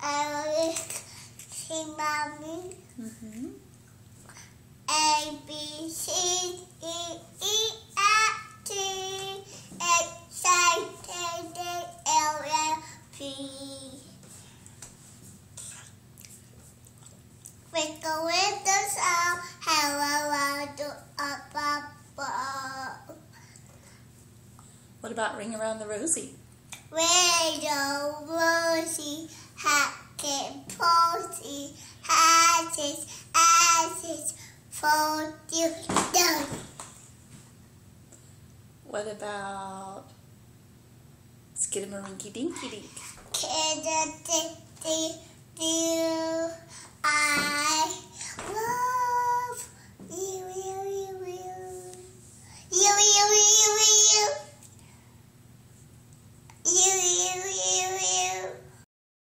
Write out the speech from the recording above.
I see mommy. Mm-hmm. A B C D E F G H I J K L M P. Windows do up, up. What about Ring Around the Rosie, Ashes, you down. What about Skidamarinky Dinky Dink? Kid, do I love you, you, you. You, you, you,